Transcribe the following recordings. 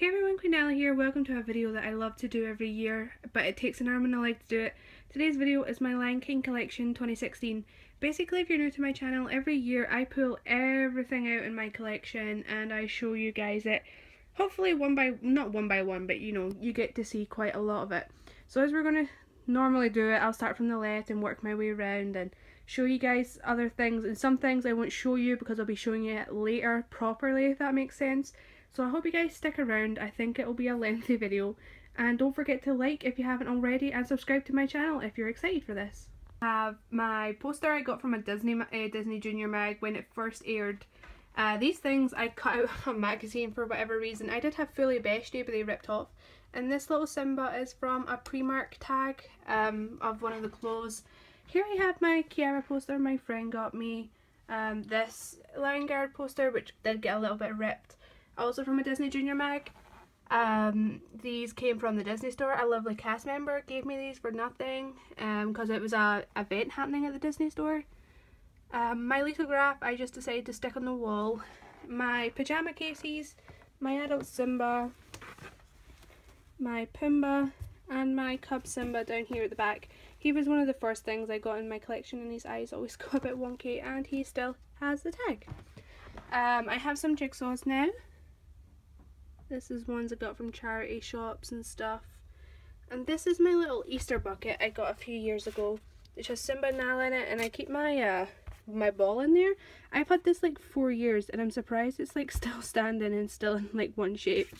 Hey everyone, Queen Nala here. Welcome to a video that I love to do every year, but it takes an arm and a leg to do it. Today's video is my Lion King collection 2016. Basically, if you're new to my channel, every year I pull everything out in my collection and I show you guys it. Hopefully one by, not one by one, but you know, you get to see quite a lot of it. So as we're going to normally do it, I'll start from the left and work my way around and show you guys other things. And some things I won't show you because I'll be showing you it later properly, if that makes sense. So I hope you guys stick around. I think it will be a lengthy video. And don't forget to like if you haven't already and subscribe to my channel if you're excited for this. I have my poster I got from a Disney uh, Disney Junior mag when it first aired. Uh, these things I cut out of a magazine for whatever reason. I did have Fuli Beshte but they ripped off. And this little Simba is from a Primark tag um, of one of the clothes. Here I have my Kiara poster my friend got me. Um, this Lion Guard poster which did get a little bit ripped also from a Disney Junior mag. Um, these came from the Disney store. A lovely cast member gave me these for nothing because um, it was a event happening at the Disney store. Um, my lithograph I just decided to stick on the wall. My pyjama cases, my adult Simba, my Pumbaa and my cub Simba down here at the back. He was one of the first things I got in my collection and his eyes always go a bit wonky and he still has the tag. Um, I have some jigsaws now. This is ones I got from charity shops and stuff. And this is my little Easter bucket I got a few years ago. It has Simba Nala in it and I keep my uh, my ball in there. I've had this like four years and I'm surprised it's like still standing and still in like one shape.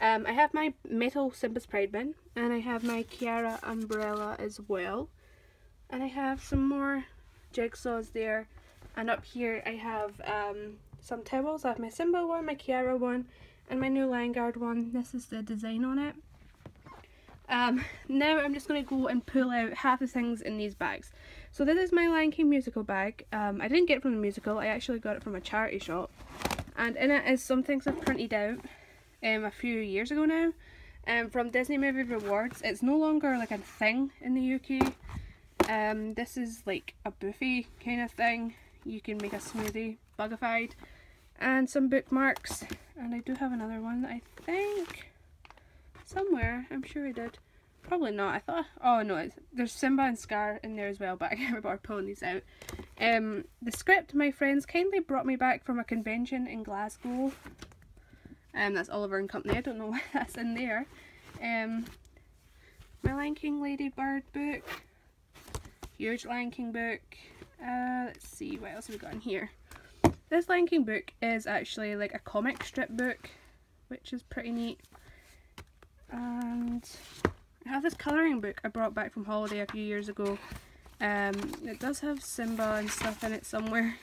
Um, I have my metal Simba's Pride bin and I have my Kiara umbrella as well. And I have some more jigsaws there. And up here I have um, some towels. I have my Simba one, my Kiara one, and my new Lion Guard one. This is the design on it. Um, now I'm just going to go and pull out half the things in these bags. So this is my Lion King musical bag. Um, I didn't get it from the musical, I actually got it from a charity shop. And in it is some things I've printed out um, a few years ago now um, from Disney Movie Rewards. It's no longer like a thing in the UK. Um, this is like a buffet kind of thing. You can make a smoothie, bugified and some bookmarks. And I do have another one I think somewhere. I'm sure I did. Probably not I thought oh no there's Simba and Scar in there as well but I can't remember pulling these out. Um the script my friends kindly brought me back from a convention in Glasgow. And um, that's Oliver and Company I don't know why that's in there. Um my Lion King Lady Bird book. Huge Lion King book. Uh let's see what else have we got in here this Lion King book is actually like a comic strip book, which is pretty neat. And I have this colouring book I brought back from holiday a few years ago. Um, it does have Simba and stuff in it somewhere.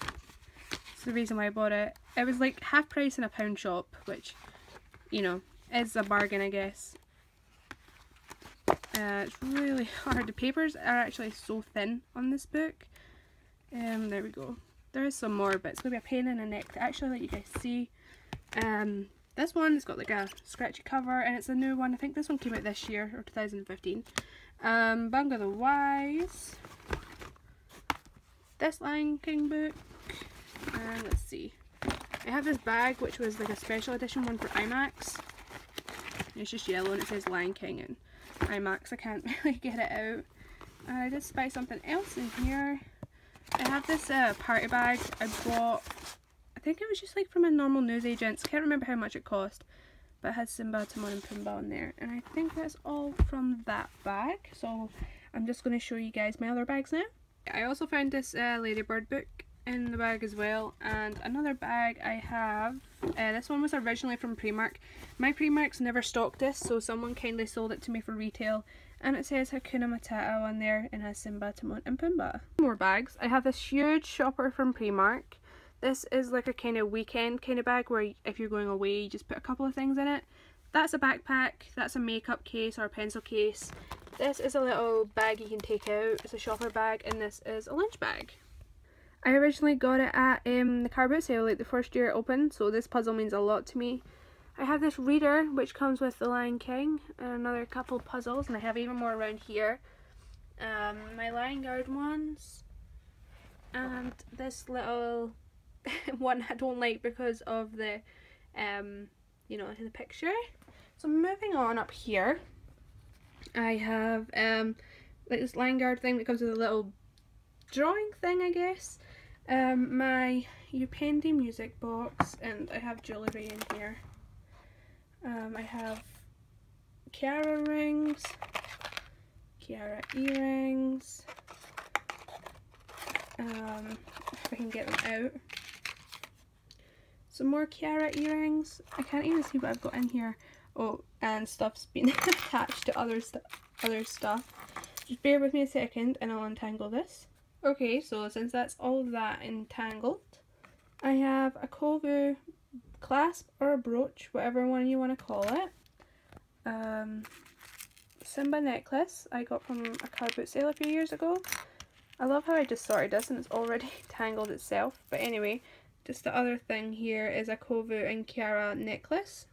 It's the reason why I bought it. It was like half price in a pound shop, which, you know, is a bargain I guess. Uh, it's really hard. The papers are actually so thin on this book. Um, there we go. There is some more, but it's to be a pain in the neck to actually let you guys see. Um, this one has got like a scratchy cover and it's a new one. I think this one came out this year or 2015. Um, Bunga the Wise. This Lion King book. And let's see. I have this bag which was like a special edition one for IMAX. It's just yellow and it says Lion King and IMAX. I can't really get it out. and I did spy something else in here. I have this uh, party bag I bought, I think it was just like from a normal newsagent's, can't remember how much it cost, but it has Simba, Timon and Pumbaa on there, and I think that's all from that bag, so I'm just going to show you guys my other bags now. I also found this uh, Ladybird book in the bag as well, and another bag I have, uh, this one was originally from Primark. My Primark's never stocked this, so someone kindly sold it to me for retail, and it says Hakuna Matata on there and has Simba, Timon and Pumbaa. More bags. I have this huge shopper from Primark. This is like a kind of weekend kind of bag where if you're going away you just put a couple of things in it. That's a backpack, that's a makeup case or a pencil case. This is a little bag you can take out, it's a shopper bag and this is a lunch bag. I originally got it at um, the car boot sale like the first year it opened so this puzzle means a lot to me. I have this reader which comes with the Lion King and another couple puzzles and I have even more around here. Um, my Lion Guard ones and this little one I don't like because of the um, you know, the picture. So moving on up here, I have um like this Lion guard thing that comes with a little drawing thing, I guess. Um, my Upendi music box, and I have jewellery in here. Um, I have Kiara rings, Kiara earrings, um, if I can get them out. Some more Kiara earrings. I can't even see what I've got in here. Oh, and stuff's been attached to other, other stuff. Just bear with me a second and I'll untangle this. Okay, so since that's all that entangled, I have a Kovu clasp or a brooch, whatever one you want to call it. Um, Simba necklace I got from a car boot sale a few years ago. I love how I just sorted this and it's already tangled itself. But anyway, just the other thing here is a Kovu and Kiara necklace.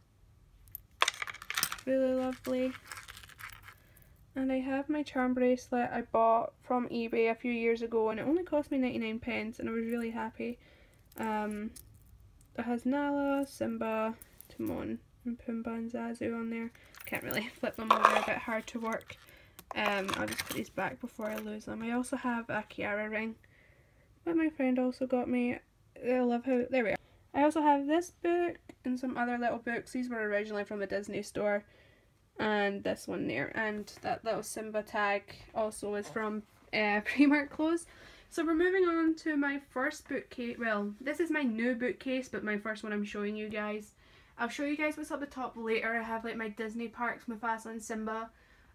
Really lovely. And I have my charm bracelet I bought from eBay a few years ago and it only cost me 99 pence and I was really happy. Um, it has Nala, Simba, Timon and Pumbaa and Zazu on there. Can't really flip them over, a bit hard to work. Um, I'll just put these back before I lose them. I also have a Kiara ring that my friend also got me. I love how, there we are. I also have this book and some other little books. These were originally from a Disney store and this one there and that little Simba tag also is from uh, Primark clothes. So we're moving on to my first bookcase, well this is my new bookcase but my first one I'm showing you guys. I'll show you guys what's up the top later, I have like my Disney parks, Mufasa and Simba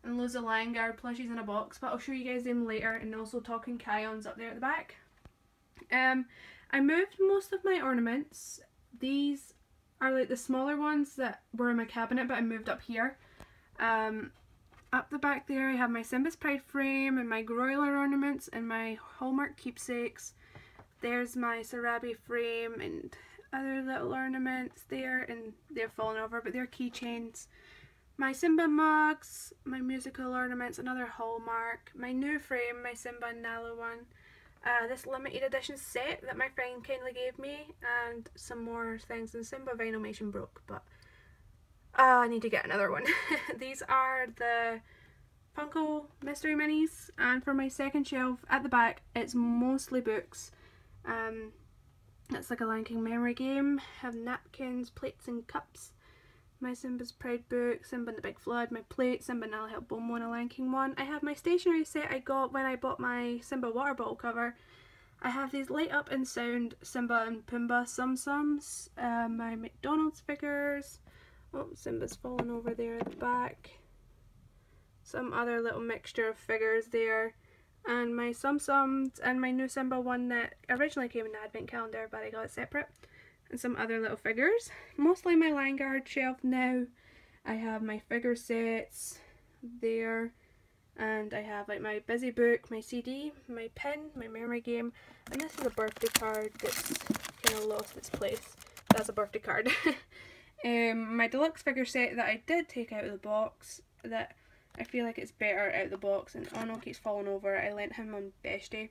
and loads of Guard plushies in a box but I'll show you guys them later and also talking Kions up there at the back. Um, I moved most of my ornaments, these are like the smaller ones that were in my cabinet but I moved up here um, up the back there I have my Simba's Pride frame and my Grolier ornaments and my Hallmark keepsakes. There's my Sarabi frame and other little ornaments there and they're fallen over but they're keychains. My Simba mugs, my musical ornaments, another Hallmark, my new frame, my Simba and Nala one, uh, this limited edition set that my friend kindly gave me and some more things and Simba Vinylmation broke but uh, I need to get another one. These are the Funko Mystery Minis and for my second shelf at the back it's mostly books. Um, it's like a Lion King memory game. I have napkins, plates and cups. My Simba's Pride book, Simba and the Big Flood, my plate, Simba and I'll help Boom one, a Lion King one. I have my stationery set I got when I bought my Simba water bottle cover. I have these light up and sound Simba and Pumbaa Tsum Tsums, uh, my McDonald's figures, Oh, Simba's fallen over there at the back. Some other little mixture of figures there. And my Tsum Tsums and my new Simba one that originally came in the advent calendar but I got it separate. And some other little figures. Mostly my Lion Guard shelf now. I have my figure sets there. And I have like my busy book, my CD, my pen, my memory game. And this is a birthday card that's kind of lost its place. That's a birthday card. Um, my deluxe figure set that I did take out of the box that I feel like it's better out of the box and Ono keeps falling over. I lent him on Beshte.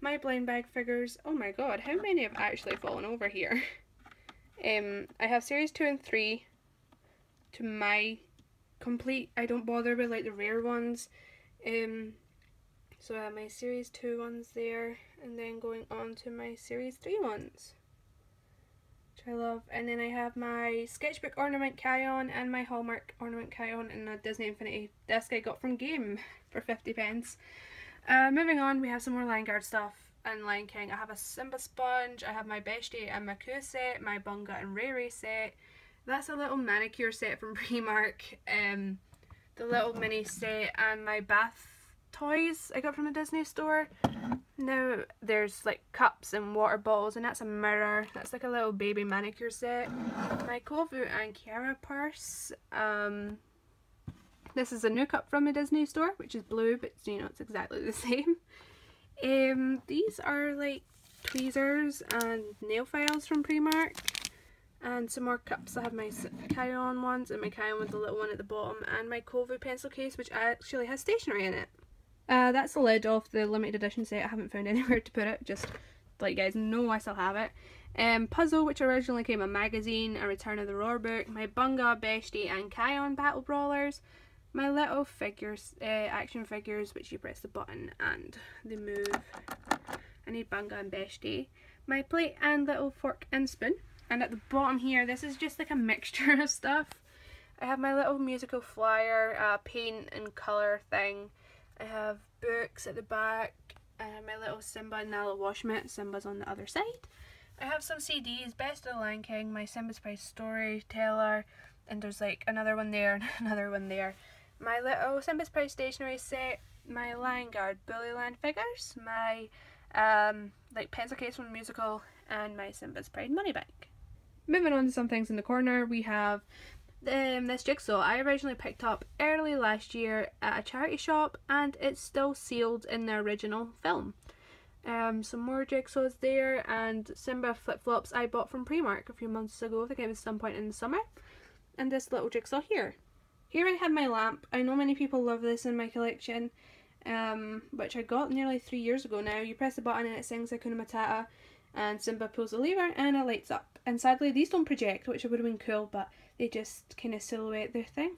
My blind bag figures. Oh my god, how many have actually fallen over here? Um, I have series 2 and 3 to my complete. I don't bother with like the rare ones. Um, so I have my series 2 ones there and then going on to my series 3 ones. I love. And then I have my sketchbook ornament Kion and my Hallmark ornament Kion and a Disney Infinity disc I got from Game for 50 pence. Uh, moving on, we have some more Lion Guard stuff and Lion King. I have a Simba sponge, I have my Beshte and Makuu set, my Bunga and Ray set. That's a little manicure set from Primark. Um, the little mini set and my bath toys I got from the Disney store. Now there's like cups and water bottles and that's a mirror. That's like a little baby manicure set. My Kovu and Kiara purse. Um, this is a new cup from the Disney store which is blue but you know it's exactly the same. Um, these are like tweezers and nail files from Primark. And some more cups. I have my Kion ones and my Kion with the little one at the bottom and my Kovu pencil case which actually has stationery in it. Uh, that's the lid of the limited edition set. I haven't found anywhere to put it. Just let you guys know I still have it. Um, Puzzle, which originally came a magazine, a Return of the Roar book, my Bunga, Beshte and Kion Battle Brawlers, my little figures, uh, action figures, which you press the button and they move. I need Bunga and Beshte. My plate and little fork and spoon. And at the bottom here, this is just like a mixture of stuff. I have my little musical flyer, uh, paint and colour thing. I have books at the back. I have my little Simba and Nala wash mitt. Simba's on the other side. I have some CDs, Best of the Lion King, my Simba's Pride Storyteller, and there's like another one there and another one there. My little Simba's Pride stationery set, my Lion Guard Bullyland figures, my um, like pencil case from musical, and my Simba's Pride money bank. Moving on to some things in the corner, we have um, this jigsaw I originally picked up early last year at a charity shop and it's still sealed in the original film. Um, some more jigsaws there and Simba flip-flops I bought from Primark a few months ago, I think it was some point in the summer. And this little jigsaw here. Here I have my lamp. I know many people love this in my collection, um, which I got nearly three years ago now. You press the button and it sings Hakuna Matata and Simba pulls the lever and it lights up. And sadly these don't project, which would have been cool, but they just kind of silhouette their thing.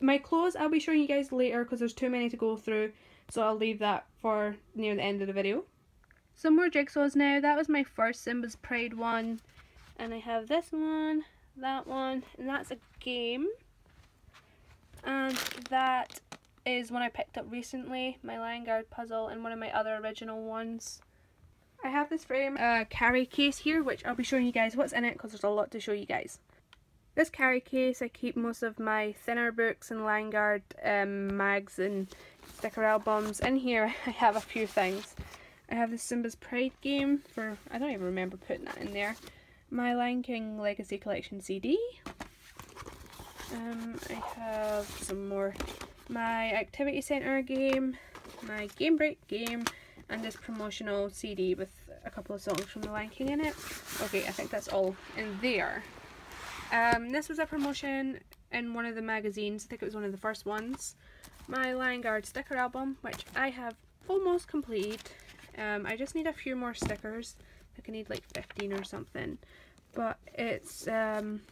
My clothes I'll be showing you guys later because there's too many to go through, so I'll leave that for near the end of the video. Some more jigsaws now. That was my first Simba's Pride one. And I have this one, that one, and that's a game. And that is one I picked up recently, my Lion Guard puzzle, and one of my other original ones. I have this frame uh, carry case here, which I'll be showing you guys what's in it because there's a lot to show you guys. This carry case, I keep most of my thinner books and Lion Guard um, mags and sticker albums. In here I have a few things. I have the Simba's Pride game for, I don't even remember putting that in there. My Lion King Legacy Collection CD. Um, I have some more. My Activity Centre game, my Game Break game, and this promotional CD with a couple of songs from The Lion King in it. Okay, I think that's all in there. Um, this was a promotion in one of the magazines, I think it was one of the first ones. My Lion Guard sticker album, which I have almost complete. Um, I just need a few more stickers. I think I need like 15 or something. But it's, um,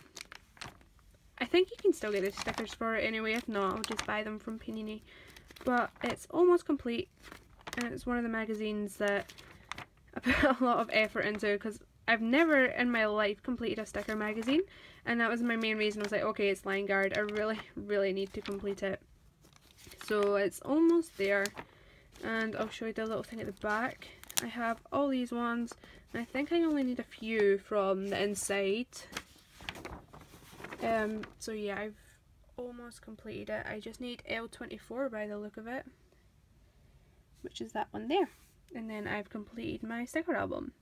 I think you can still get the stickers for it anyway. If not, I'll just buy them from Panini. But it's almost complete. And it's one of the magazines that I put a lot of effort into because I've never in my life completed a sticker magazine. And that was my main reason. I was like, okay, it's Lion Guard. I really, really need to complete it. So it's almost there and I'll show you the little thing at the back. I have all these ones and I think I only need a few from the inside. Um, so yeah, I've almost completed it. I just need L24 by the look of it, which is that one there. And then I've completed my sticker album.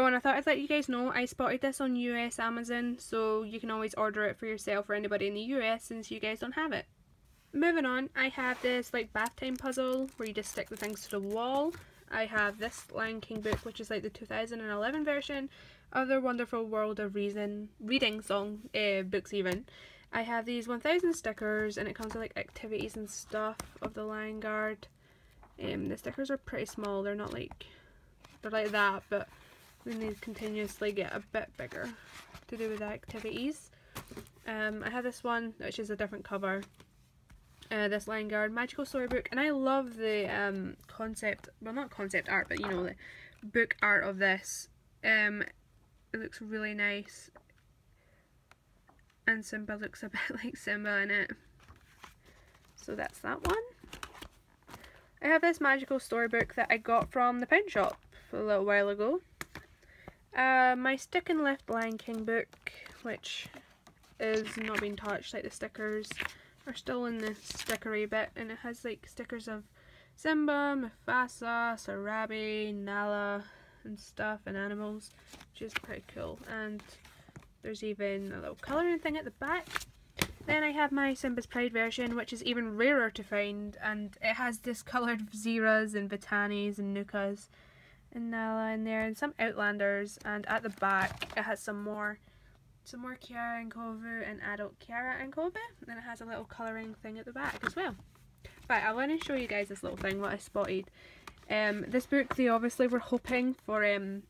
Oh, and I thought I'd let you guys know I spotted this on US Amazon, so you can always order it for yourself or anybody in the US since you guys don't have it. Moving on, I have this like bath time puzzle where you just stick the things to the wall. I have this Lion King book, which is like the 2011 version of the Wonderful World of Reason reading song uh, books even. I have these 1000 stickers and it comes with like activities and stuff of the Lion Guard. Um, the stickers are pretty small, they're not like, they're like that, but then they continuously get a bit bigger to do with activities. Um, I have this one, which is a different cover. Uh, this Lion Guard Magical Storybook, and I love the um, concept, well not concept art, but you know, the book art of this. Um, it looks really nice. And Simba looks a bit like Simba in it. So that's that one. I have this magical storybook that I got from the pen shop a little while ago. Uh, my stick and lift Lion King book, which is not being touched, like the stickers are still in the stickery bit, and it has like stickers of Simba, Mufasa, Sarabi, Nala, and stuff, and animals, which is pretty cool. And there's even a little colouring thing at the back. Then I have my Simba's Pride version, which is even rarer to find, and it has discoloured Ziras and Vitanis and Nukas and Nala in there and some Outlanders and at the back it has some more some more Kiara and Kovu and adult Kiara and Kovu and it has a little colouring thing at the back as well. fact, I want to show you guys this little thing, what I spotted. Um, this book, they obviously were hoping for um,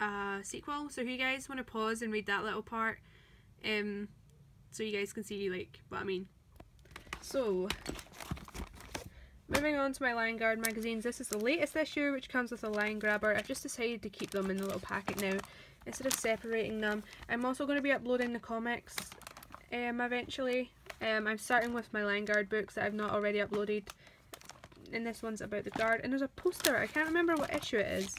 a sequel, so if you guys want to pause and read that little part, um, so you guys can see like what I mean. So, moving on to my Lion Guard magazines, this is the latest issue which comes with a line grabber. I've just decided to keep them in the little packet now instead of separating them. I'm also going to be uploading the comics um, eventually. Um, I'm starting with my Lion Guard books that I've not already uploaded. And this one's about the guard. And there's a poster. I can't remember what issue it is.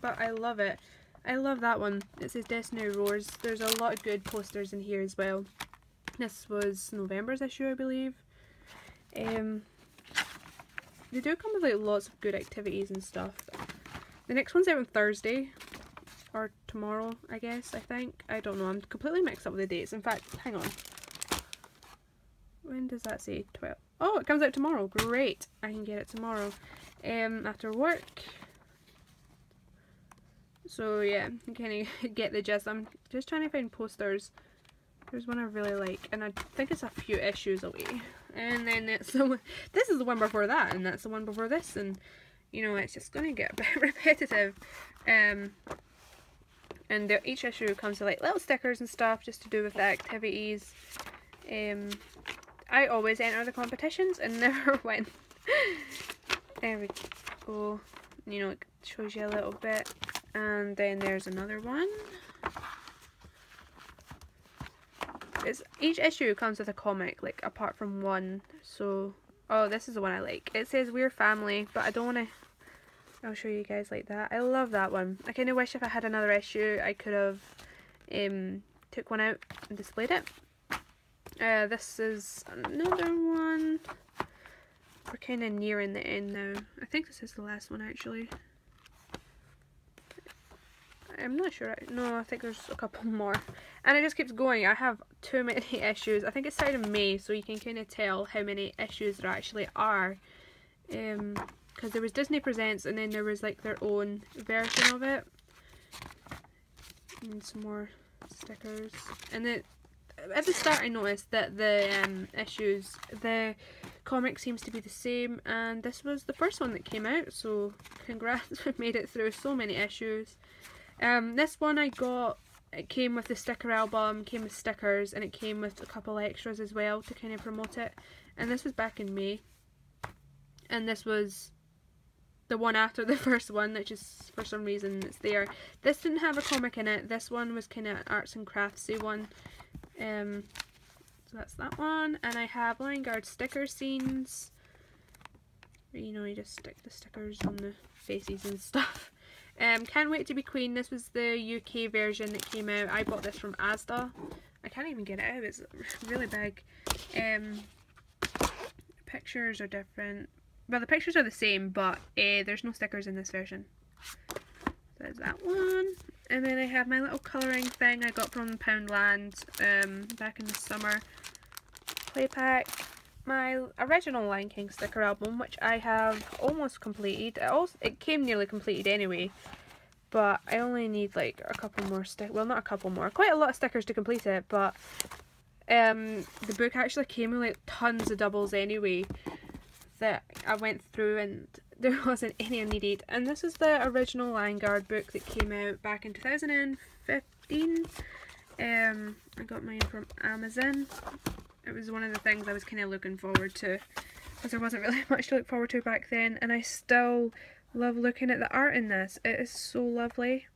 But I love it. I love that one. It says Destiny Roars. There's a lot of good posters in here as well. This was November's issue, I believe. Um, they do come with like lots of good activities and stuff. The next one's out on Thursday. Or tomorrow, I guess, I think. I don't know. I'm completely mixed up with the dates. In fact, hang on. When does that say? 12. Oh, it comes out tomorrow. Great. I can get it tomorrow. Um, after work. So yeah, you kind of get the gist. I'm just trying to find posters. There's one I really like, and I think it's a few issues away. And then it's the one, this is the one before that, and that's the one before this, and you know, it's just gonna get a bit repetitive. Um, and each issue comes with like little stickers and stuff just to do with the activities. Um, I always enter the competitions and never win. there we go. You know, it shows you a little bit. And then there's another one. It's, each issue comes with a comic, like apart from one. So, oh, this is the one I like. It says we're family, but I don't want to. I'll show you guys like that. I love that one. I kind of wish if I had another issue, I could have um, took one out and displayed it. Uh, this is another one. We're kind of nearing the end now. I think this is the last one actually. I'm not sure. No, I think there's a couple more. And it just keeps going. I have too many issues. I think it's started in May, so you can kind of tell how many issues there actually are. Um, Because there was Disney Presents, and then there was like their own version of it. And some more stickers. And then at the start I noticed that the um, issues, the comic seems to be the same and this was the first one that came out so congrats, we made it through so many issues. Um, this one I got, it came with the sticker album, came with stickers, and it came with a couple extras as well to kind of promote it. And this was back in May. And this was the one after the first one, which is for some reason it's there. This didn't have a comic in it. This one was kind of arts and craftsy one. Um, so that's that one. And I have Lion Guard sticker scenes. You know, you just stick the stickers on the faces and stuff. Um, Can't Wait to Be Queen. This was the UK version that came out. I bought this from Asda. I can't even get it out. It's really big. Um, pictures are different. Well, the pictures are the same, but uh, there's no stickers in this version. There's that one. And then I have my little colouring thing I got from Poundland um, back in the summer. Play pack my original Lion King sticker album, which I have almost completed. It, also, it came nearly completed anyway, but I only need like a couple more stick. Well, not a couple more, quite a lot of stickers to complete it, but um, the book actually came with like tons of doubles anyway that I went through and there wasn't any I needed. And this is the original Lion Guard book that came out back in 2015. Um, I got mine from Amazon it was one of the things I was kind of looking forward to because there wasn't really much to look forward to back then and I still love looking at the art in this. It is so lovely.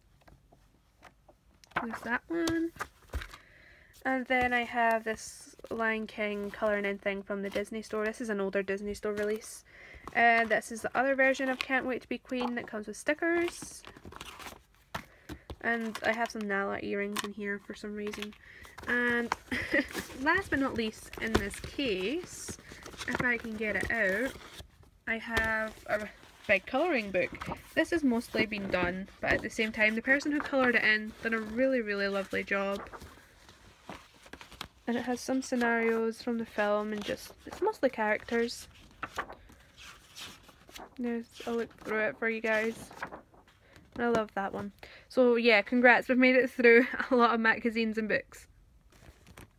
There's that one. And then I have this Lion King colouring in thing from the Disney store. This is an older Disney store release. And uh, this is the other version of Can't Wait to Be Queen that comes with stickers. And I have some Nala earrings in here for some reason. And last but not least in this case, if I can get it out, I have a big colouring book. This has mostly been done, but at the same time the person who coloured it in done a really really lovely job. And it has some scenarios from the film and just, it's mostly characters. There's a look through it for you guys. I love that one. So yeah, congrats, we've made it through a lot of magazines and books.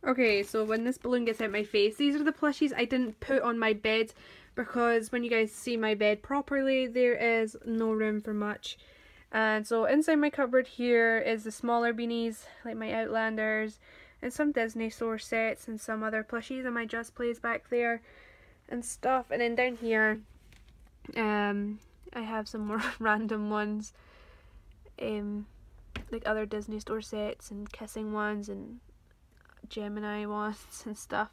Okay, so when this balloon gets out my face, these are the plushies I didn't put on my bed because when you guys see my bed properly, there is no room for much. And so inside my cupboard here is the smaller beanies, like my Outlanders, and some Disney store sets and some other plushies and my Just Plays back there and stuff. And then down here, um, I have some more random ones, um, like other Disney store sets and kissing ones and Gemini ones and stuff.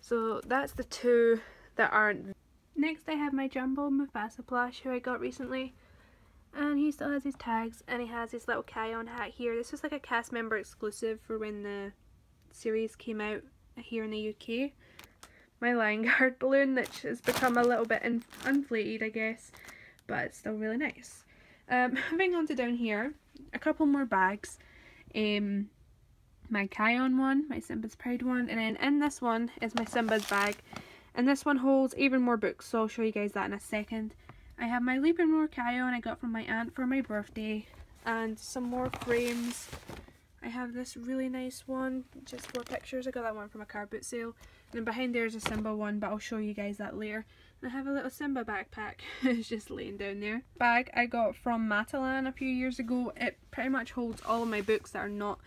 So that's the two that aren't. Next I have my Jumbo Mufasa plush who I got recently. And he still has his tags and he has his little Kion hat here. This was like a cast member exclusive for when the series came out here in the UK. My Lion Guard balloon which has become a little bit in inflated I guess. But it's still really nice. Um, moving on to down here, a couple more bags. Um, my Kion one, my Simba's Pride one, and then in this one is my Simba's bag. And this one holds even more books, so I'll show you guys that in a second. I have my Leap and Roar Kion I got from my aunt for my birthday, and some more frames. I have this really nice one, just for pictures. I got that one from a car boot sale. And then behind there is a Simba one, but I'll show you guys that later. I have a little Simba backpack. it's just laying down there. Bag I got from Matalan a few years ago. It pretty much holds all of my books that are not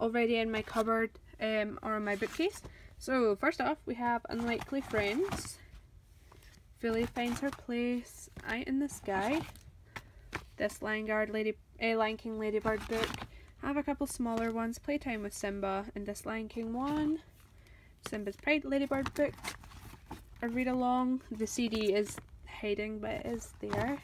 already in my cupboard um, or in my bookcase. So first off we have Unlikely Friends. Fuli finds her place. Eye in the Sky. This Lion Guard Lady, a uh, Lion King Ladybird book. I have a couple smaller ones. Playtime with Simba and this Lion King one. Simba's Pride Ladybird book a read along. The CD is hiding but it is there.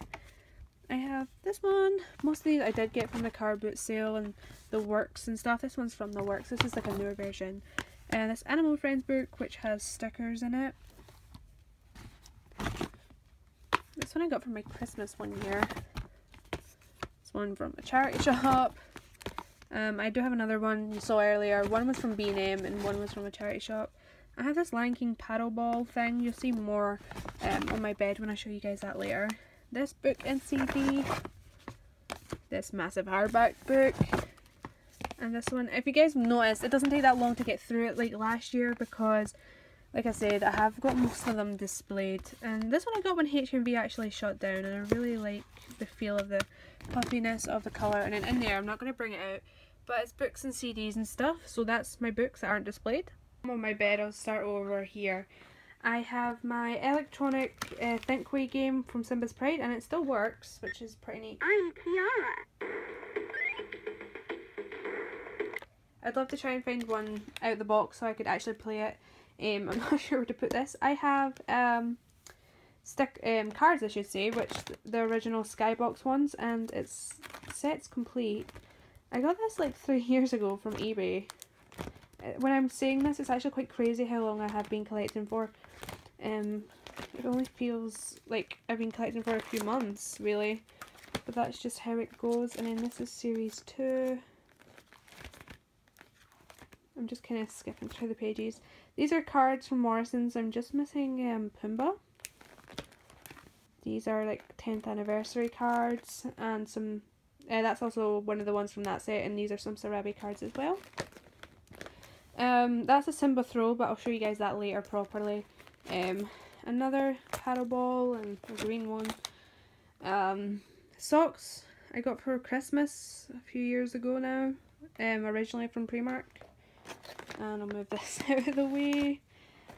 I have this one. Most of these I did get from the car boot sale and the works and stuff. This one's from the works. This is like a newer version. And this Animal Friends book which has stickers in it. This one I got for my Christmas one year. This one from a charity shop. Um, I do have another one you saw earlier. One was from B&M and one was from a charity shop. I have this Lion King paddle ball thing. You'll see more um, on my bed when I show you guys that later. This book and CD. This massive hardback book. And this one. If you guys notice, it doesn't take that long to get through it like last year because, like I said, I have got most of them displayed. And this one I got when HMV actually shut down and I really like the feel of the puffiness of the colour. And in there, I'm not going to bring it out, but it's books and CDs and stuff. So that's my books that aren't displayed on my bed, I'll start over here. I have my electronic uh, Thinkway game from Simba's Pride and it still works, which is pretty neat. I'm Tiara. I'd love to try and find one out the box so I could actually play it. Um, I'm not sure where to put this. I have um, stick um, cards, I should say, which the original Skybox ones, and it's sets complete. I got this like three years ago from eBay when I'm saying this, it's actually quite crazy how long I have been collecting for. Um, it only feels like I've been collecting for a few months, really. But that's just how it goes. And then this is series 2. I'm just kind of skipping through the pages. These are cards from Morrison's. I'm just missing um, Pumbaa. These are like 10th anniversary cards and some... Uh, that's also one of the ones from that set and these are some Sarabi cards as well. Um, that's a Simba throw, but I'll show you guys that later properly. Um, another paddle ball and a green one. Um, socks I got for Christmas a few years ago now. Um, originally from Primark. And I'll move this out of the way.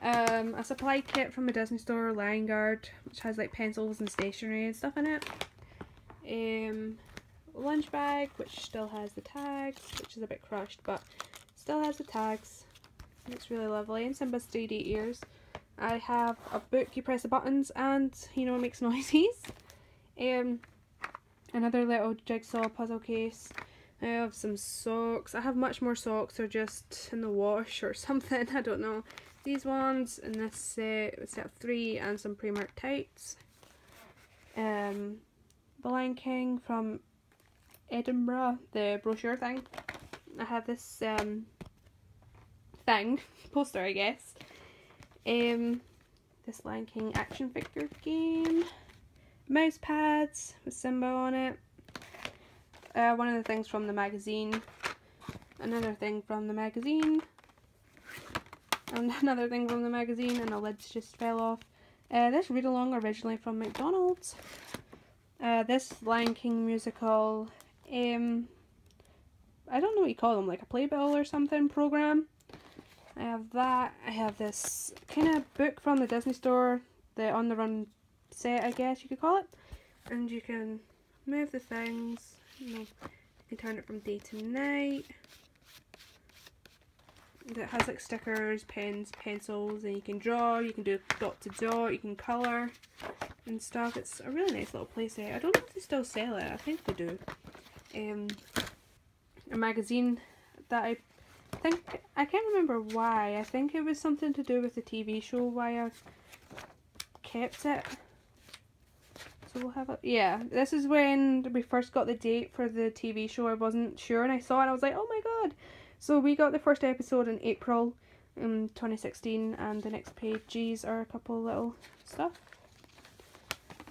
Um, a supply kit from a Disney store, Lion Guard, which has like pencils and stationery and stuff in it. Um, lunch bag, which still has the tags, which is a bit crushed, but still has the tags. It's really lovely. And Simba's 3D ears. I have a book, you press the buttons and, you know, it makes noises. Um, another little jigsaw puzzle case. I have some socks. I have much more socks. They're just in the wash or something. I don't know. These ones in this set, set of three and some Primark tights. Um, the Lion King from Edinburgh, the brochure thing. I have this um, thing, poster I guess. Um, this Lion King action figure game. Mouse pads with Simba on it. Uh, one of the things from the magazine. Another thing from the magazine. And another thing from the magazine, and the lids just fell off. Uh, this read along originally from McDonald's. Uh, this Lion King musical, um, I don't know what you call them, like a playbill or something program. I have that. I have this kind of book from the Disney store, the On the Run set, I guess you could call it. And you can move the things, you know, you can turn it from day to night. It has like stickers, pens, pencils, and you can draw, you can do dot to dot, you can colour and stuff. It's a really nice little playset. I don't know if they still sell it, I think they do. Um, a magazine that I think, I can't remember why, I think it was something to do with the TV show why I kept it. So we'll have it. Yeah, this is when we first got the date for the TV show. I wasn't sure and I saw it I was like, oh my god. So we got the first episode in April um, in 2016 and the next pages are a couple little stuff.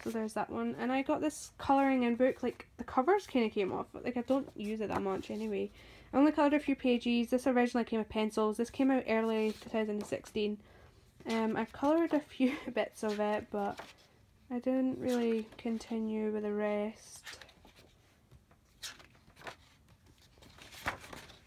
So there's that one. And I got this colouring in book, like the covers kind of came off, but like I don't use it that much anyway. I only coloured a few pages. This originally came with pencils. This came out early 2016. Um, I coloured a few bits of it, but I didn't really continue with the rest.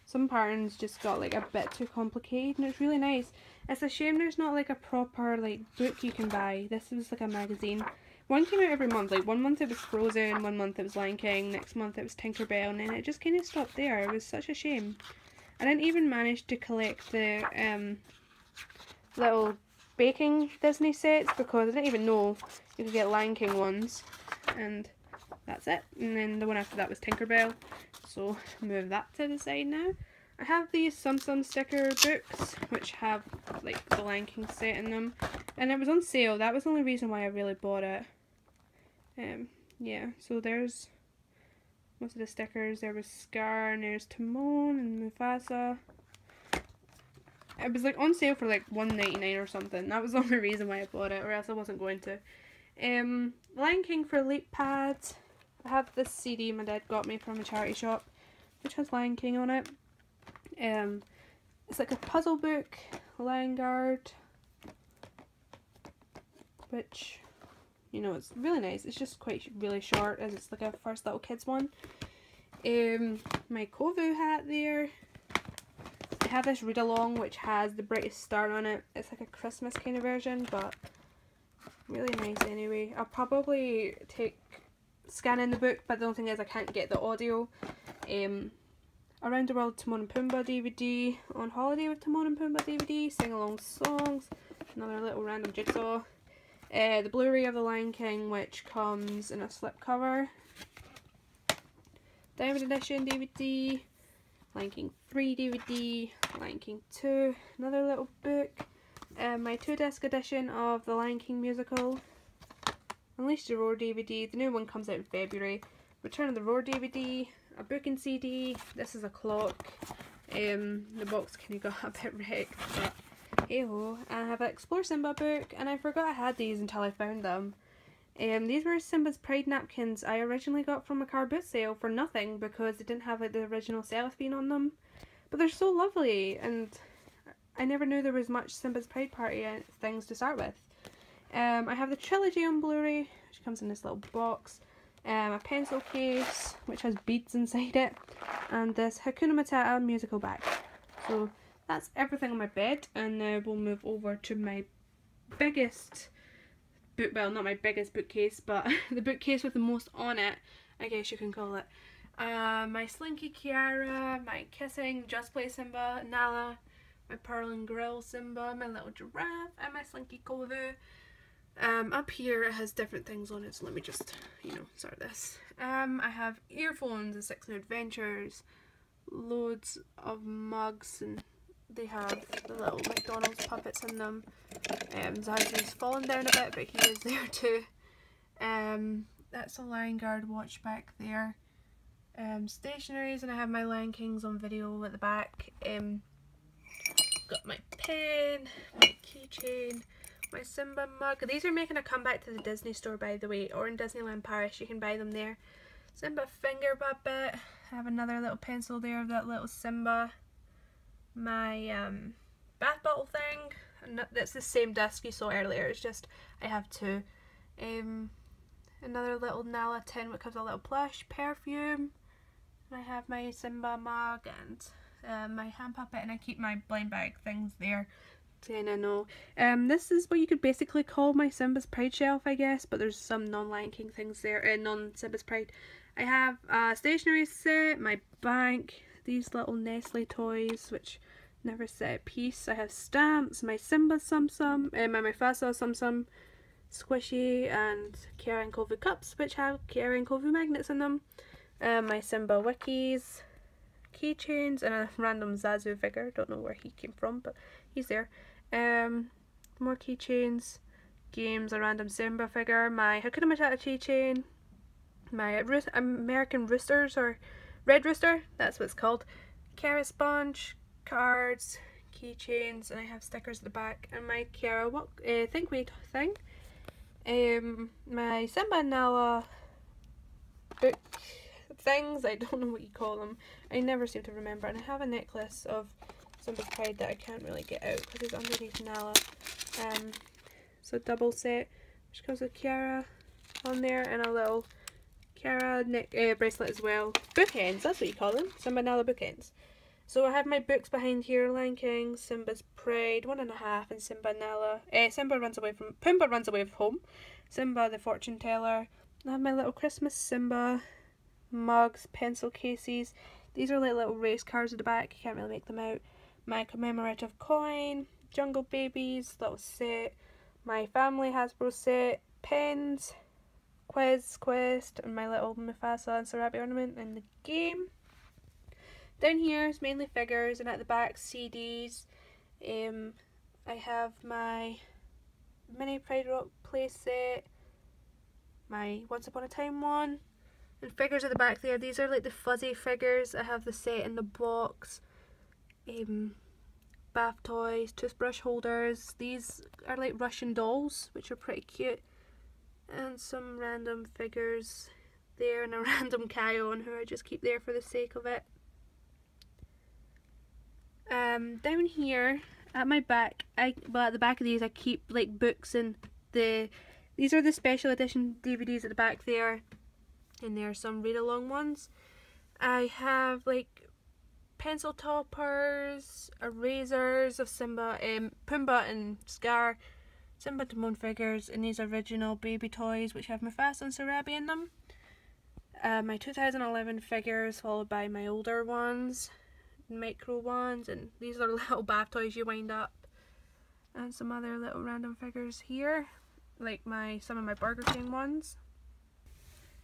Some patterns just got like a bit too complicated and it's really nice. It's a shame there's not like a proper like book you can buy. This was like a magazine. One came out every month. Like one month it was Frozen, one month it was Lion King, next month it was Tinkerbell, and then it just kind of stopped there. It was such a shame. I didn't even manage to collect the um, little baking Disney sets because I didn't even know you could get Lion King ones. And that's it. And then the one after that was Tinkerbell. So move that to the side now. I have these Tsum sticker books, which have like the Lion King set in them. And it was on sale. That was the only reason why I really bought it. Um, yeah, so there's most of the stickers. There was Scar and there's Timon and Mufasa. It was like on sale for like one ninety nine or something. That was the only reason why I bought it, or else I wasn't going to. Um, Lion King for Leap Pads. I have this CD my dad got me from a charity shop, which has Lion King on it. Um, it's like a puzzle book, Lion Guard, which, you know, it's really nice. It's just quite really short, as it's like a first little kids one. Um, my Kovu hat there. I have this read along which has the British Star on it. It's like a Christmas kind of version, but really nice anyway. I'll probably take scan in the book, but the only thing is I can't get the audio. Um, Around the World Timon and Pumbaa DVD, On Holiday with Timon and Pumbaa DVD, Sing Along Songs, another little random jigsaw. Uh, the Blu-ray of The Lion King, which comes in a slipcover. Diamond Edition DVD, Lion King 3 DVD, Lion King 2, another little book, uh, my two disc edition of The Lion King musical, Unleash the Roar DVD, the new one comes out in February, Return of the Roar DVD, a book and CD, this is a clock, um, the box kind of got a bit wrecked, but hey ho, I have an Explore Simba book, and I forgot I had these until I found them. Um, these were Simba's Pride napkins I originally got from a car boot sale for nothing because they didn't have like the original cellophane on them. But they're so lovely and I never knew there was much Simba's Pride Party uh, things to start with. Um, I have the trilogy on Blu-ray, which comes in this little box. Um, a pencil case, which has beads inside it. And this Hakuna Matata musical bag. So that's everything on my bed. And now we'll move over to my biggest book, well not my biggest bookcase, but the bookcase with the most on it, I guess you can call it. Uh, my Slinky Kiara, my Kissing, Just Play Simba, Nala, my Pearl and Grill Simba, my little giraffe, and my Slinky Kovu. Um, up here it has different things on it, so let me just, you know, start this. Um, I have earphones, the Six New Adventures, loads of mugs, and they have the little McDonald's puppets in them. Um, Zazu's fallen down a bit, but he is there too. Um, that's a Lion Guard watch back there. Um, stationaries, and I have my Lion Kings on video at the back. Um, got my pen, my keychain, my Simba mug. These are making a comeback to the Disney store by the way, or in Disneyland Paris, you can buy them there. Simba finger puppet. I have another little pencil there of that little Simba. My um, bath bottle thing. And that's the same disc you saw earlier. It's just I have two. Um, another little Nala tin which has a little plush perfume. And I have my Simba mug and uh, my hand puppet and I keep my blind bag things there. Then I know. Um, this is what you could basically call my Simba's Pride shelf, I guess, but there's some non-Lion King things there, uh, non-Simba's Pride. I have a stationery set, my bank, these little Nestle toys, which never set a piece. I have stamps, my Simba Tsum Tsum, uh, my Mufasa Tsum Tsum, squishy, and Kiara and Kovu cups, which have Kiara and Kovu magnets in them. Uh, my Simba wikis, keychains, and a random Zazu figure. Don't know where he came from, but he's there. Um, more keychains, games, a random Simba figure, my Hakuna Matata keychain, my American Roosters or Red Rooster, that's what it's called, Kiara sponge, cards, keychains, and I have stickers at the back, and my Kiara what uh, think weight thing, um, my Simba Nala book things, I don't know what you call them, I never seem to remember, and I have a necklace of Simba's Pride that I can't really get out because it's underneath Nala. Um, so double set, which comes with Kiara on there and a little Kiara neck uh, bracelet as well. Bookends, that's what you call them. Simba Nala bookends. So I have my books behind here, Lion King, Simba's Pride, One and a Half, and Simba Nala. Uh, Simba runs away from, Pumbaa runs away from home. Simba the fortune teller. I have my little Christmas Simba mugs, pencil cases. These are like little race cars at the back, you can't really make them out my commemorative coin, Jungle Babies little set, my family Hasbro set, pens, quiz quest, and my little Mufasa and Sarabi ornament in the game. Down here is mainly figures and at the back CDs. Um, I have my mini Pride Rock playset, my Once Upon a Time one, and figures at the back there. These are like the fuzzy figures. I have the set in the box um, bath toys, toothbrush holders. These are like Russian dolls, which are pretty cute. And some random figures there and a random Kion who I just keep there for the sake of it. Um, down here at my back, I well at the back of these I keep like books and the these are the special edition DVDs at the back there and there are some read along ones. I have like pencil toppers, erasers of Simba, um, Pumbaa and Scar, Simba moon figures, and these original baby toys which have Mufasa and Sarabi in them. Uh, my 2011 figures followed by my older ones, micro ones, and these are little bath toys you wind up. And some other little random figures here, like my some of my Burger King ones.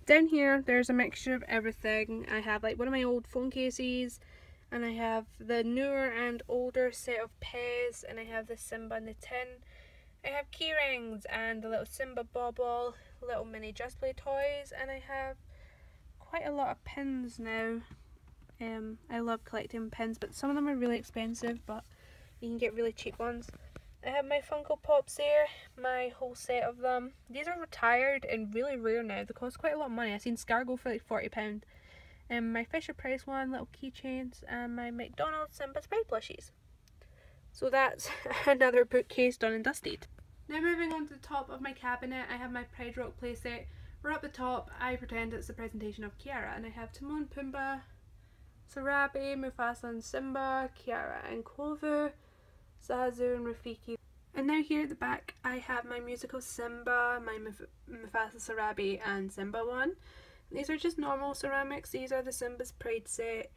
Down here, there's a mixture of everything. I have like one of my old phone cases, and I have the newer and older set of Pez and I have the Simba in the tin. I have key rings and a little Simba bauble, little mini Just Play toys and I have quite a lot of pins now. Um, I love collecting pins but some of them are really expensive but you can get really cheap ones. I have my Funko Pops there, my whole set of them. These are retired and really rare now. They cost quite a lot of money. I've seen Scar go for like £40 and my Fisher Price one, little keychains, and my McDonald's Simba Pride plushies. So that's another bookcase done and dusted. Now moving on to the top of my cabinet, I have my Pride Rock playset. We're at the top, I pretend it's the presentation of Kiara, and I have Timon, Pumbaa, Sarabi, Mufasa and Simba, Kiara and Kovu, Zazu and Rafiki. And now here at the back I have my musical Simba, my Muf Mufasa, Sarabi and Simba one. These are just normal ceramics. These are the Simba's Pride set.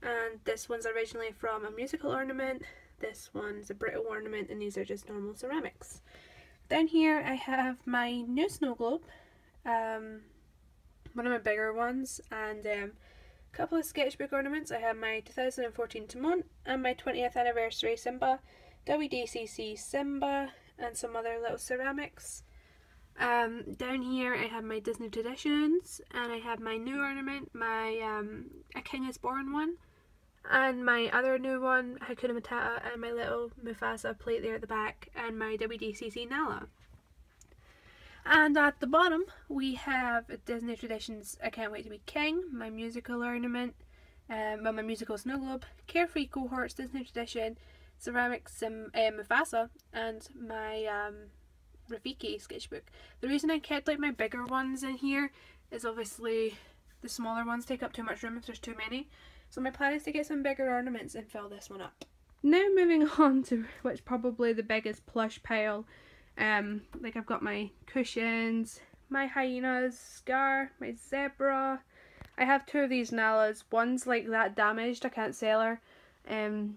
And this one's originally from a musical ornament. This one's a brittle ornament and these are just normal ceramics. Down here I have my new snow globe. Um, one of my bigger ones and um, a couple of sketchbook ornaments. I have my 2014 Timon and my 20th anniversary Simba, WDCC Simba and some other little ceramics. Um, down here I have my Disney Traditions and I have my new ornament, my um, A King is Born one and my other new one, Hakuna Matata and my little Mufasa plate there at the back and my WDCC Nala. And at the bottom we have Disney Traditions I Can't Wait to Be King, my musical ornament, um, well, my musical snow globe, Carefree Cohorts Disney Tradition, Ceramics Sim uh, Mufasa and my um, Rafiki sketchbook. The reason I kept like my bigger ones in here is obviously the smaller ones take up too much room if there's too many. So my plan is to get some bigger ornaments and fill this one up. Now moving on to what's probably the biggest plush pile. Um, like I've got my cushions, my hyenas, Scar, my zebra. I have two of these Nalas. One's like that damaged, I can't sell her. Um,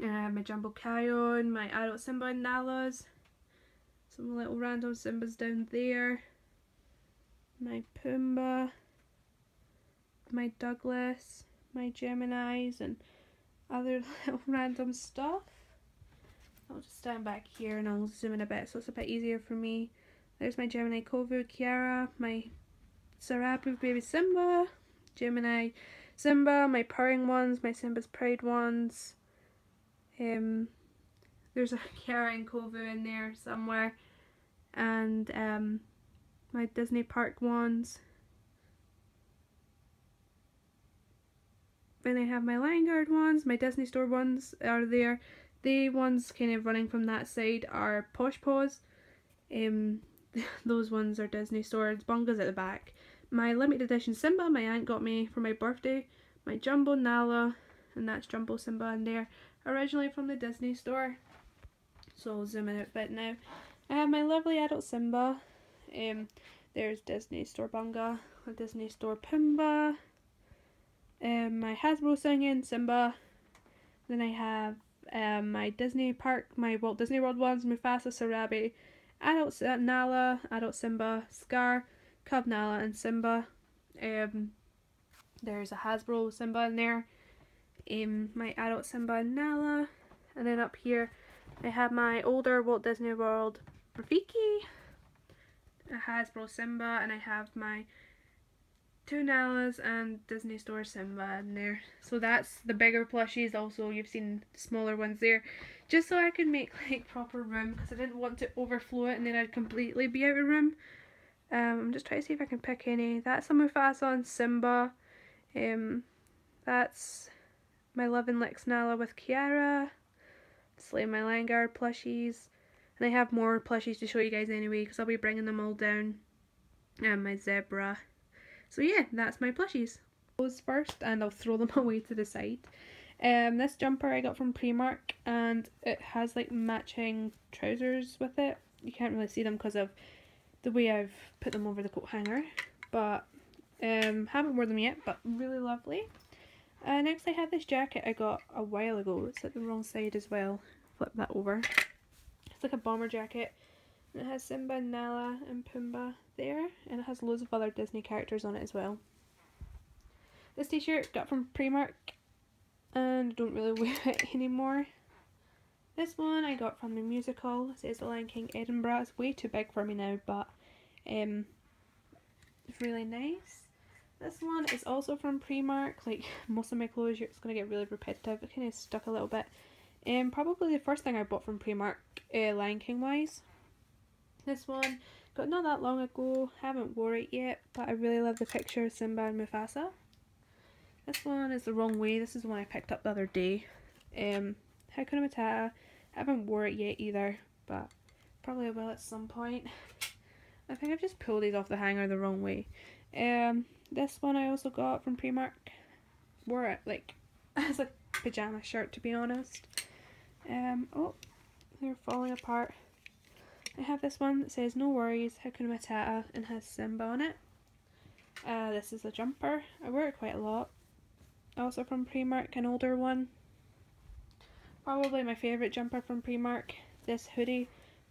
and I have my Jumbo Kion, my adult Simba and Nalas. Some little random Simbas down there. My Pumbaa. My Douglas. My Geminis and other random stuff. I'll just stand back here and I'll zoom in a bit so it's a bit easier for me. There's my Gemini Kovu, Kiara, my Sarapu baby Simba, Gemini Simba, my purring ones, my Simba's Pride ones. Um, there's a Kiara and Kovu in there somewhere. And um, my Disney Park ones. Then I have my Lion Guard ones, my Disney Store ones are there. The ones kind of running from that side are Posh Paws. Um, those ones are Disney Store. Bunga's at the back. My limited edition Simba, my aunt got me for my birthday. My Jumbo Nala, and that's Jumbo Simba in there. Originally from the Disney Store. So I'll zoom in a bit now. I have my lovely adult Simba. Um, there's Disney Store Bunga, Disney Store Pumbaa, um, my Hasbro singing Simba. Then I have um, my Disney Park, my Walt Disney World ones, Mufasa, Sarabi, Adult Nala, Adult Simba, Scar, Cub Nala, and Simba. Um, there's a Hasbro Simba in there. Um, my adult Simba and Nala. And then up here I have my older Walt Disney World Rafiki, a Hasbro Simba, and I have my two Nalas and Disney Store Simba in there. So that's the bigger plushies. Also, you've seen smaller ones there. Just so I could make like proper room because I didn't want to overflow it and then I'd completely be out of room. Um, I'm just trying to see if I can pick any. That's a Mufasa and Simba. Um, that's my Love and Licks Nala with Kiara. Slay My Lion Guard plushies. And I have more plushies to show you guys anyway because I'll be bringing them all down. And my zebra. So yeah, that's my plushies. Those first and I'll throw them away to the side. Um, this jumper I got from Primark and it has like matching trousers with it. You can't really see them because of the way I've put them over the coat hanger. But um, haven't worn them yet, but really lovely. Uh, next I have this jacket I got a while ago. It's at the wrong side as well. Flip that over. It's like a bomber jacket. It has Simba, Nala and Pumbaa there and it has loads of other Disney characters on it as well. This t-shirt got from Primark and don't really wear it anymore. This one I got from the musical. It says The Lion King Edinburgh. It's way too big for me now but um, it's really nice. This one is also from Primark. Like most of my clothes, it's going to get really repetitive. It kind of stuck a little bit. Um, probably the first thing I bought from Primark, uh, Lion King wise. This one got not that long ago. Haven't wore it yet, but I really love the picture of Simba and Mufasa. This one is the wrong way. This is one I picked up the other day. Um, Hakuna Matata. Haven't wore it yet either, but probably will at some point. I think I've just pulled these off the hanger the wrong way. Um, this one I also got from Primark. Wore it like as a pajama shirt to be honest. Um, oh, they're falling apart. I have this one that says no worries, Hakuna Matata and has Simba on it. Uh, this is a jumper. I wear it quite a lot. Also from Primark, an older one. Probably my favourite jumper from Primark. This hoodie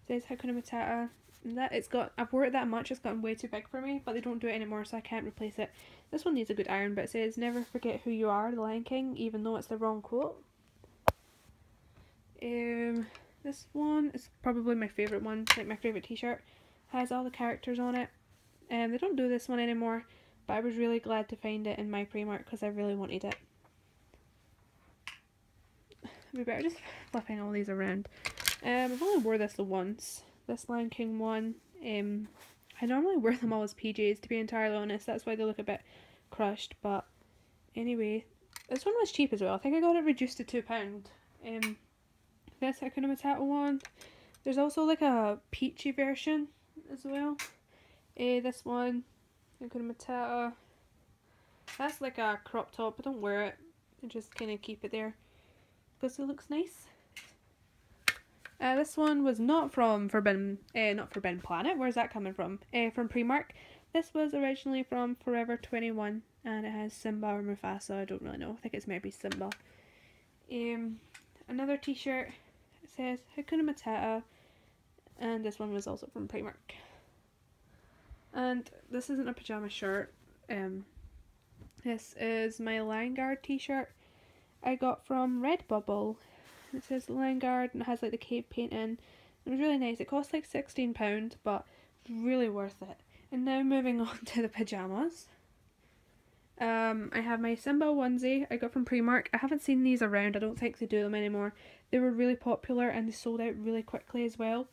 says Hakuna Matata. And that it's got I've worn it that much it's gotten way too big for me but they don't do it anymore so I can't replace it. This one needs a good iron but it says never forget who you are the Lion King even though it's the wrong quote. Um this one is probably my favourite one, like my favourite t-shirt. Has all the characters on it. And um, they don't do this one anymore, but I was really glad to find it in my Primark because I really wanted it. We better just flipping all these around. Um, I've only wore this once. This Lion King one. Um, I normally wear them all as PJs to be entirely honest. That's why they look a bit crushed. But anyway, this one was cheap as well. I think I got it reduced to £2. Um, this Hakuna Matata one. There's also like a peachy version as well. Uh, this one, Hakuna Matata. That's like a crop top. I don't wear it. I just kind of keep it there because it looks nice. Uh, this one was not from Forbidden, uh, not Forbidden Planet. Where's that coming from? Uh, from Primark. This was originally from Forever 21 and it has Simba or Mufasa. I don't really know. I think it's maybe Simba. Um, another t-shirt. Says Hakuna Matata and this one was also from Primark. And this isn't a pajama shirt. Um, this is my Lion-Guard t-shirt I got from Redbubble. It says Lion-Guard and it has like the cape painting. It was really nice. It cost like £16 but really worth it. And now moving on to the pyjamas. Um, I have my Simba onesie I got from Primark. I haven't seen these around. I don't think they do them anymore. They were really popular and they sold out really quickly as well.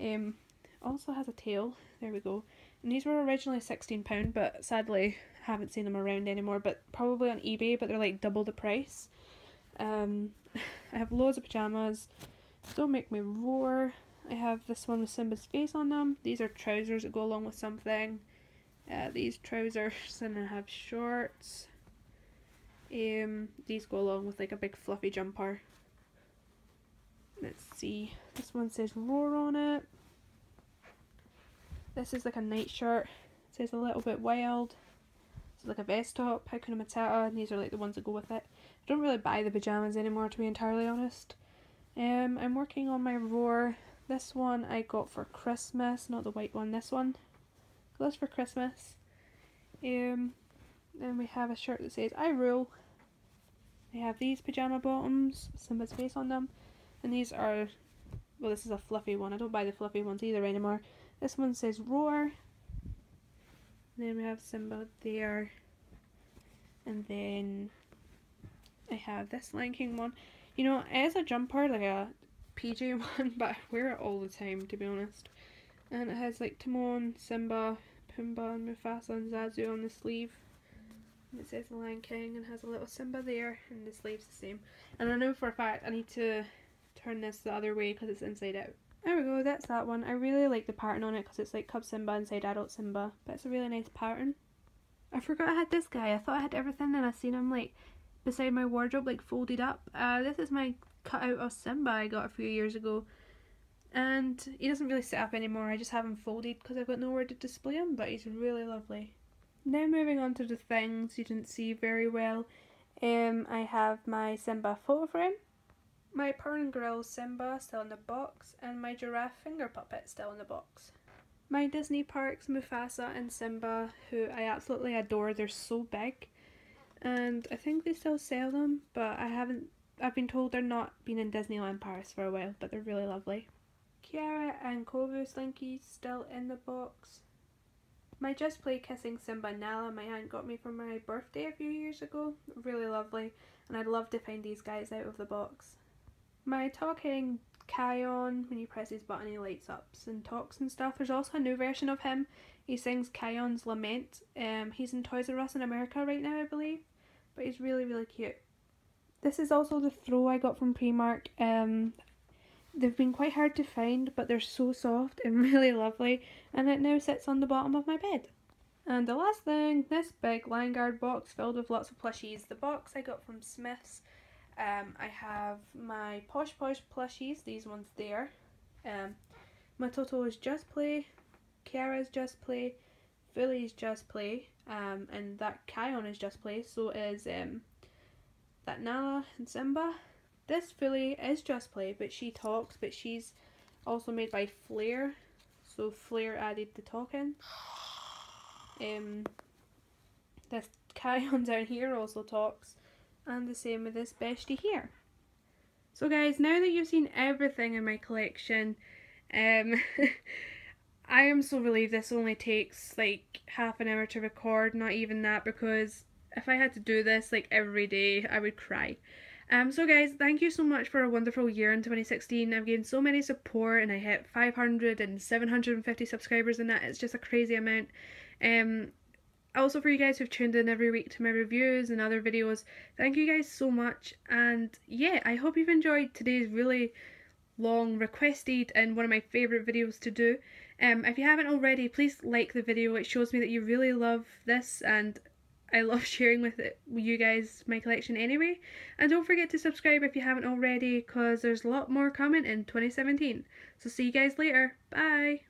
Um, also has a tail. There we go. And these were originally £16 but sadly I haven't seen them around anymore but probably on eBay but they're like double the price. Um, I have loads of pyjamas. Don't make me roar. I have this one with Simba's face on them. These are trousers that go along with something. Uh, these trousers and I have shorts. Um, these go along with like a big fluffy jumper. Let's see. This one says roar on it. This is like a night shirt. It says a little bit wild. It's like a vest top, Hakuna Matata, and these are like the ones that go with it. I don't really buy the pyjamas anymore to be entirely honest. Um, I'm working on my roar. This one I got for Christmas, not the white one, this one. That's for Christmas. Um, then we have a shirt that says I rule. I have these pyjama bottoms, Simba's face on them. And these are, well this is a fluffy one. I don't buy the fluffy ones either anymore. This one says roar. And then we have Simba there. And then I have this Lion King one. You know, is a jumper, like a PJ one, but I wear it all the time to be honest. And it has like Timon, Simba, Pumbaa and Mufasa and Zazu on the sleeve. And it says the Lion King and has a little Simba there and the sleeve's the same. And I know for a fact I need to turn this the other way because it's inside out. There we go, that's that one. I really like the pattern on it because it's like Cub Simba inside Adult Simba. But it's a really nice pattern. I forgot I had this guy. I thought I had everything and I seen him like beside my wardrobe like folded up. Uh, this is my cutout of Simba I got a few years ago. And he doesn't really sit up anymore, I just have him folded because I've got nowhere to display him, but he's really lovely. Now moving on to the things you didn't see very well. Um, I have my Simba photo frame, my and Grill Simba still in the box, and my giraffe finger puppet still in the box. My Disney parks Mufasa and Simba, who I absolutely adore, they're so big and I think they still sell them, but I haven't. I've been told they're not been in Disneyland Paris for a while, but they're really lovely. Kiara and Kovu Slinky still in the box. My Just Play Kissing Simba Nala my aunt got me for my birthday a few years ago. Really lovely, and I'd love to find these guys out of the box. My talking Kion, when you press his button he lights up and talks and stuff. There's also a new version of him. He sings Kion's Lament. Um, he's in Toys R Us in America right now, I believe but he's really really cute. This is also the throw I got from Primark. Um, they've been quite hard to find but they're so soft and really lovely and it now sits on the bottom of my bed. And the last thing, this big Lion-Guard box filled with lots of plushies. The box I got from Smith's. Um, I have my Posh Paws plushies, these ones there. Um, my Toto is Just Play, Kiara's Just Play, Fuli's Just Play, um, and that Kion is Just Play, so is um, that Nala and Simba. This Fuli is Just Play, but she talks, but she's also made by Flair, so Flair added the talking. Um, this Kion down here also talks, and the same with this Beshte here. So guys, now that you've seen everything in my collection, um, I am so relieved this only takes like half an hour to record, not even that, because if I had to do this like every day, I would cry. Um, so guys, thank you so much for a wonderful year in 2016. I've gained so many support and I hit 500 and 750 subscribers and that. It's just a crazy amount. Um, also for you guys who've tuned in every week to my reviews and other videos, thank you guys so much. And yeah, I hope you've enjoyed today's really long requested and one of my favourite videos to do. Um, if you haven't already, please like the video. It shows me that you really love this and I love sharing with it, you guys my collection anyway. And don't forget to subscribe if you haven't already because there's a lot more coming in 2017. So see you guys later. Bye!